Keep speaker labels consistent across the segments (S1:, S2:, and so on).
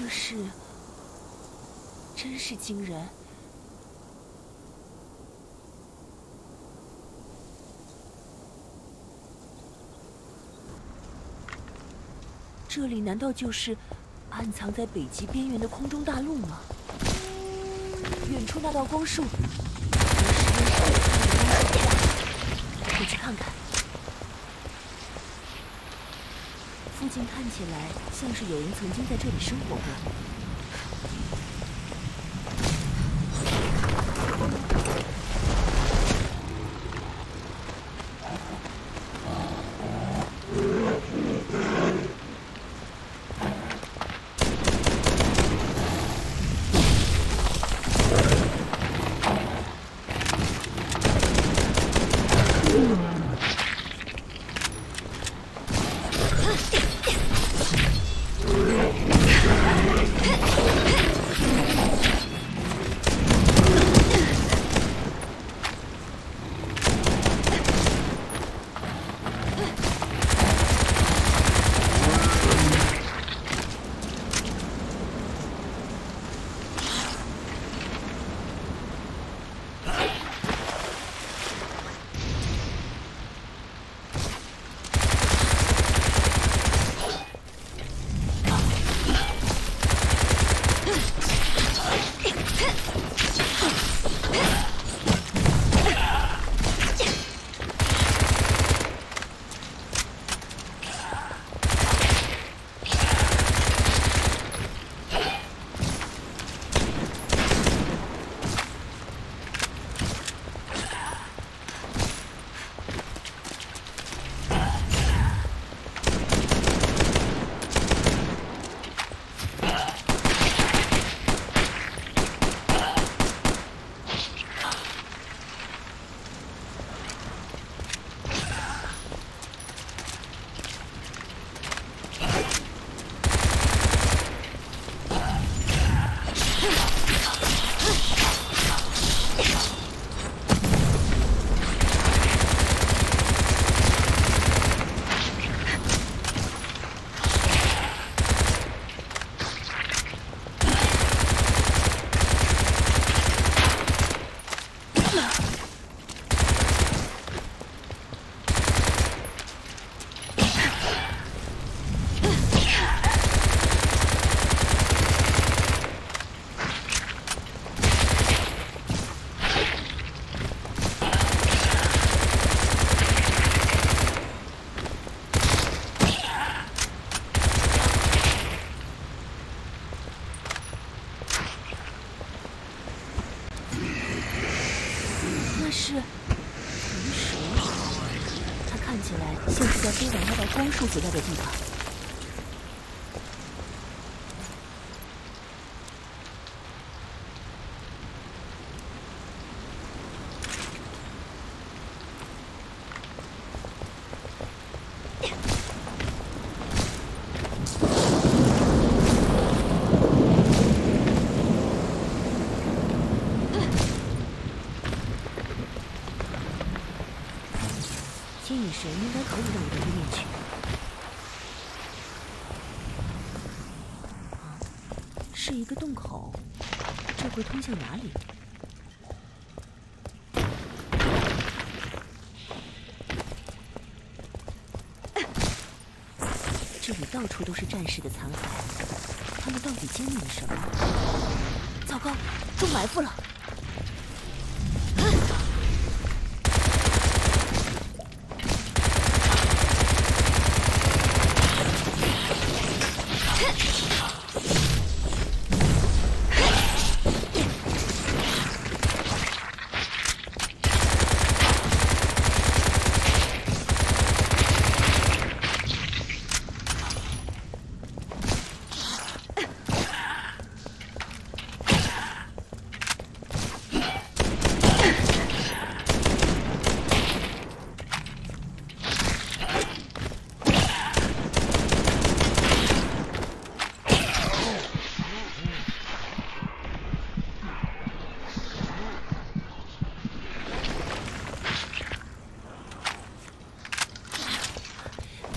S1: 这是，真是惊人。这里难道就是暗藏在北极边缘的空中大陆吗？远处那道光束，和石英石的光束我去看看。竟看起来像是有人曾经在这里生活过。起来像是在飞往那道光束
S2: 所在的地方。
S1: 接引神应该可以让我到对面去。是一个洞口，这会通向哪里？这里到处都是战士的残骸，他们到底经历了什么？糟糕，中埋伏了！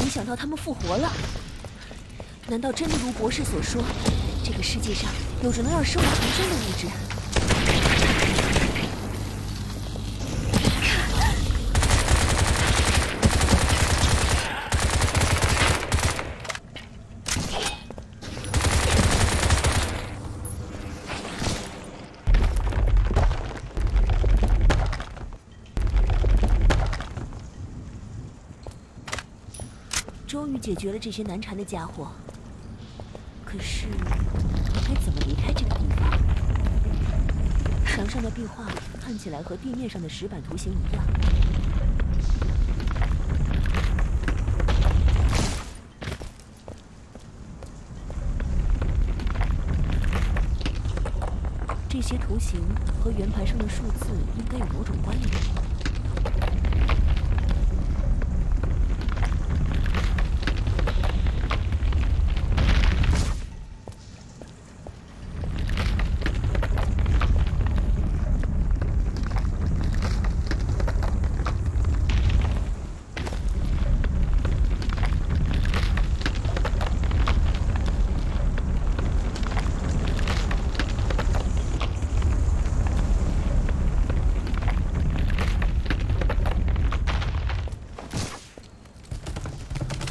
S1: 没想到他们复活了，难道真的如博士所说，这个世界上有着能让生物重生的物质。决了这些难缠的家伙。可是，该怎么离开这个地方？墙上的壁画看起来和地面上的石板图形一样。这些图形和圆盘上的数字应该有某种关联。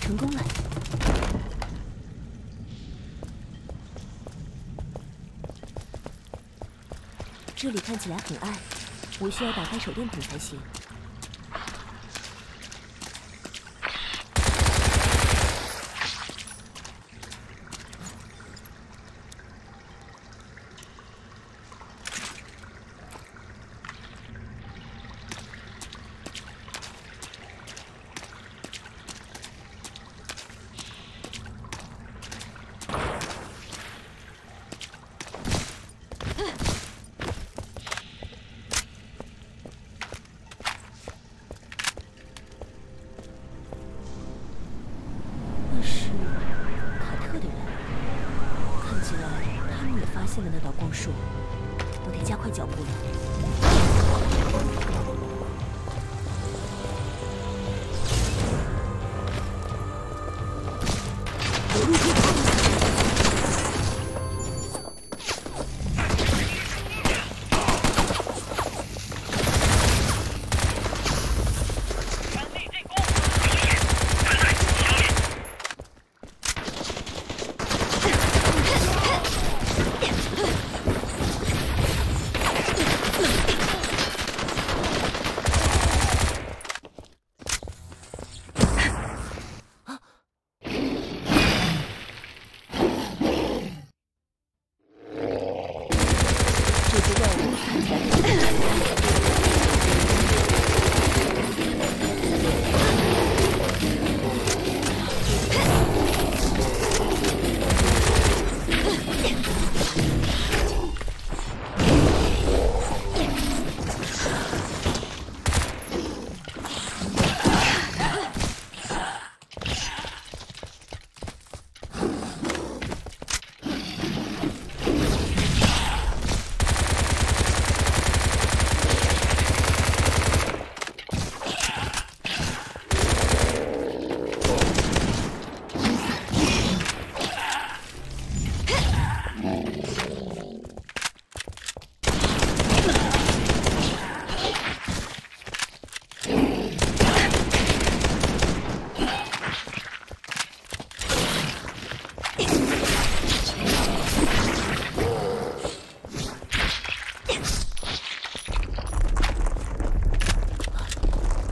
S1: 成功了这里看起来很暗，我需要打开手电筒才行。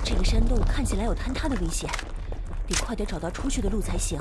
S1: 这个山洞看起来有坍塌的危险，得快点找到出去的路才行。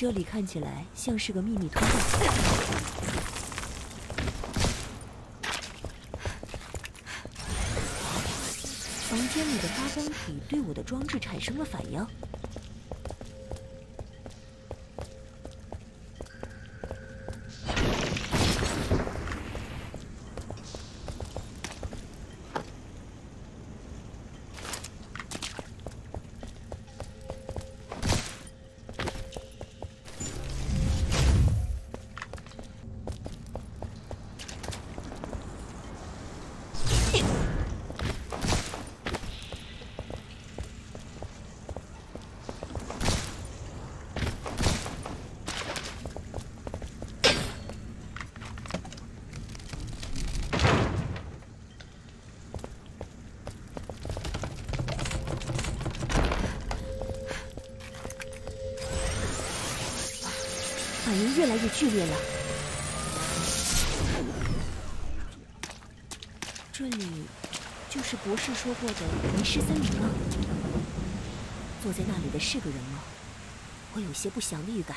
S1: 这里看起来像是个秘密通道。房间里的发光体对我的装置产生了反应。越来越剧烈了。这里就是博士说过的迷失森林吗？坐在那里的是个人吗？我有些不祥的预感。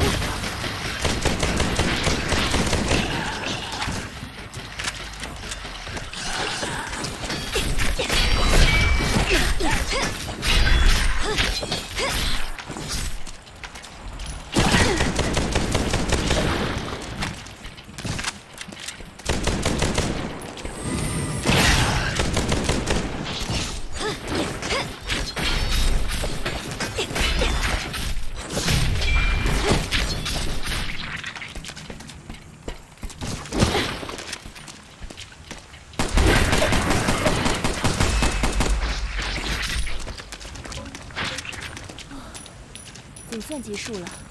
S1: 结束了。